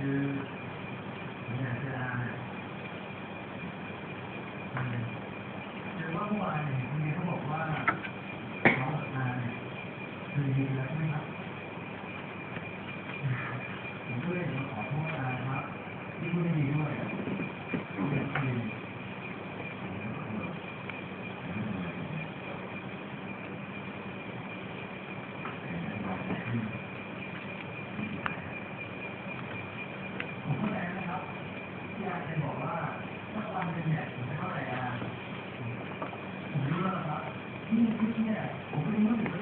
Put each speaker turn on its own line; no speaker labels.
คืออยากจะคือว่าเมื่อวานเนี่ยคุณเขาบอกว่าเขาออกมาเนี่ยคือดีแล้วใช่ไหมครับ อาจารย์เคยบอกว่าถ้าวันเป็นแดดผมไม่รู้แล้วครับนี่คือเนี่ยผมไม่รู้สึ